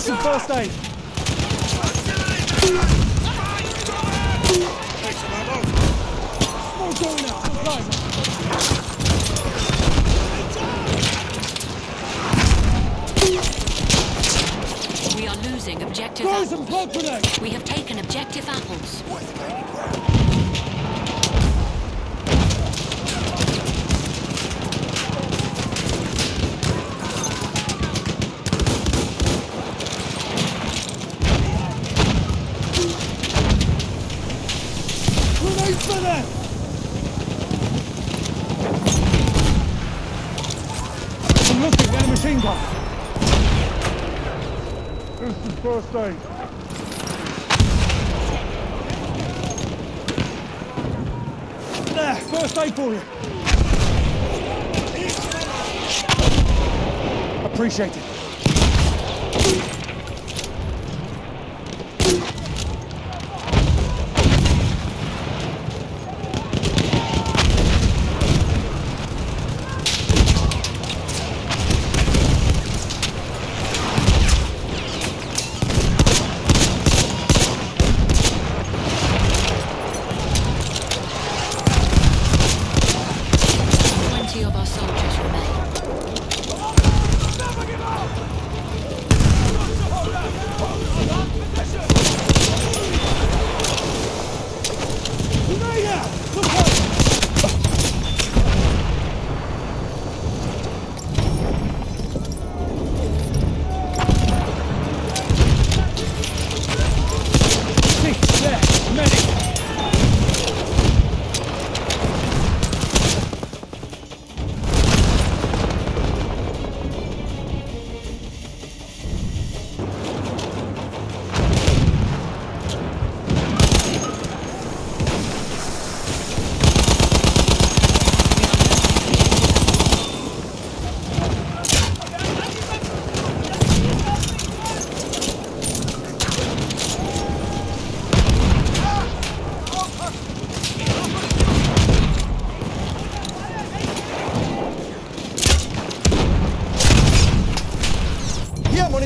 some first aid. Small door now. Right. We are losing objective Throw some apples. blood. We have taken objective apples. For them. I'm looking at a machine gun. Here's some first aid. There, first aid for you. Appreciate it.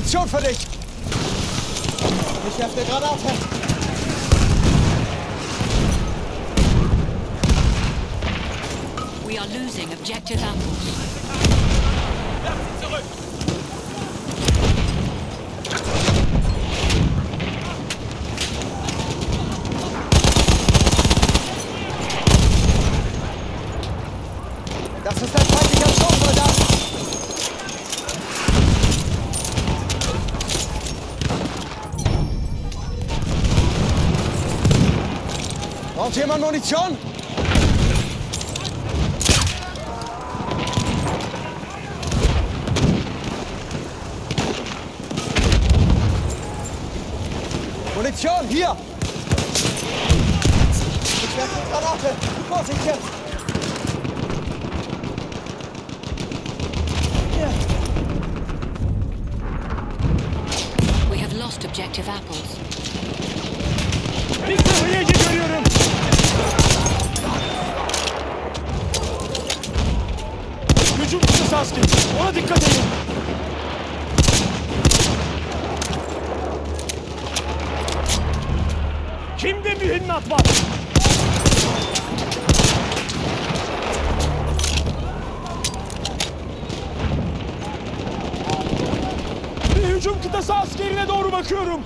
Munition für dich! Ich werf eine Granate! We are losing objective apples. Braucht jemand Munition? Munition, hier! Ich werfe eine Granate! Vorsicht jetzt! We have lost objective apples. Bir sıhhiyeci görüyorum. Hücum kıtası askeri. Ona dikkat edin. Kimde mühimmat var? Bir hücum kıtası askerine doğru bakıyorum.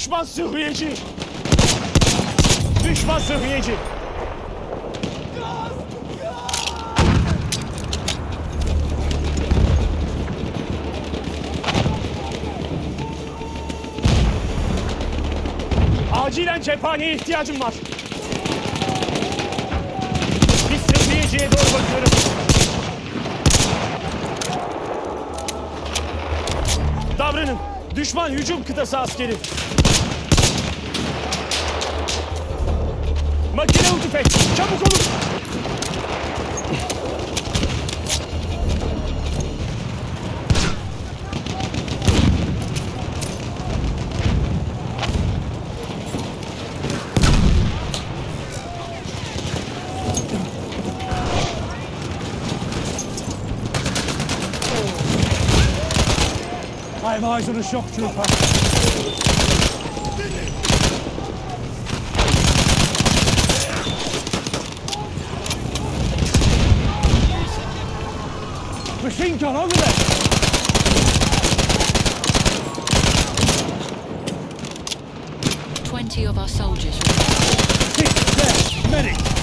Düşman sıhhiyeci! Düşman sıhhiyeci! Acilen cephaneye ihtiyacım var. Bir sıhhiyeciye doğru bakıyorum. Davranın. Düşman hücum kıtası askeri. Makinalı tüfek. Çabuk olun. I have eyes on a shock trooper. Machine gun over there. Twenty of our soldiers. Hit there. Medic.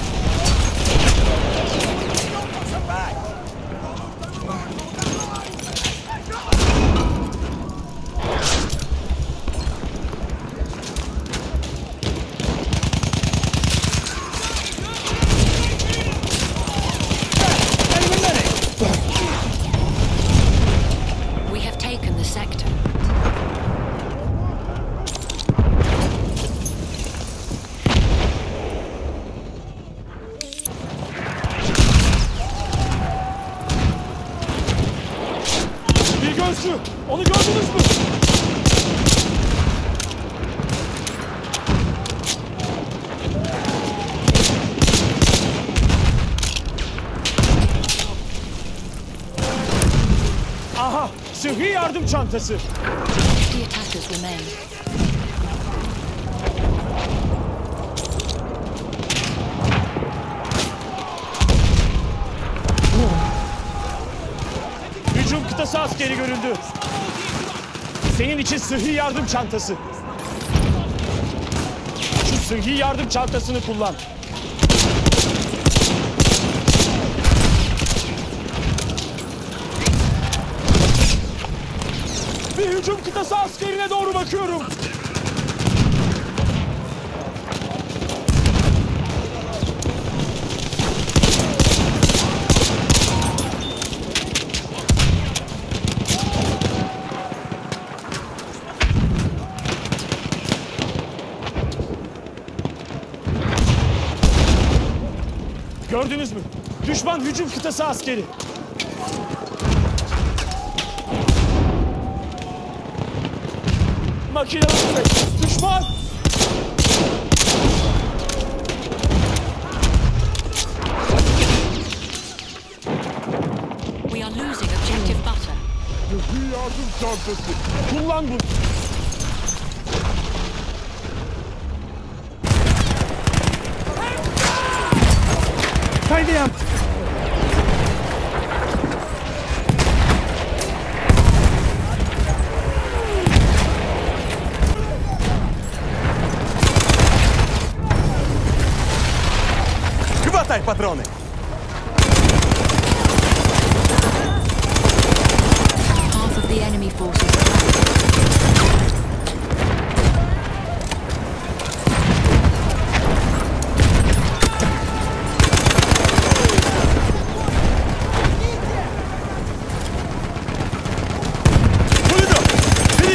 Yardım çantası. Fifty attackers remain. Hücum kıtası askeri görüldü. Senin için sıhhi yardım çantası. Şu sıhhi yardım çantasını kullan. Bir hücum kıtası askerine doğru bakıyorum. Gördünüz mü? Düşman hücum kıtası askeri. Makineleri düşman! We are losing objective butter. Hızlı yardım çantası. Kullan bunu. Kaydı yaptı.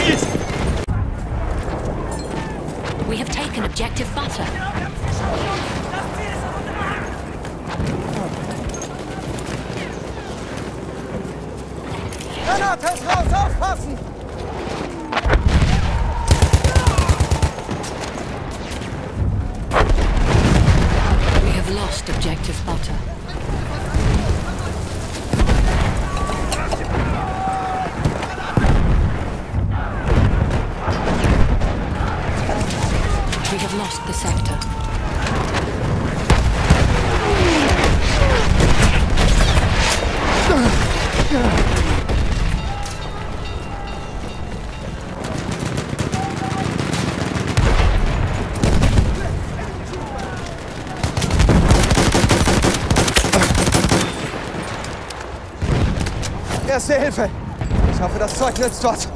Git! We have taken objective butter. Raus, aufpassen! We have lost objective butter. Erste Hilfe! Ich hoffe, das Zeug nützt was.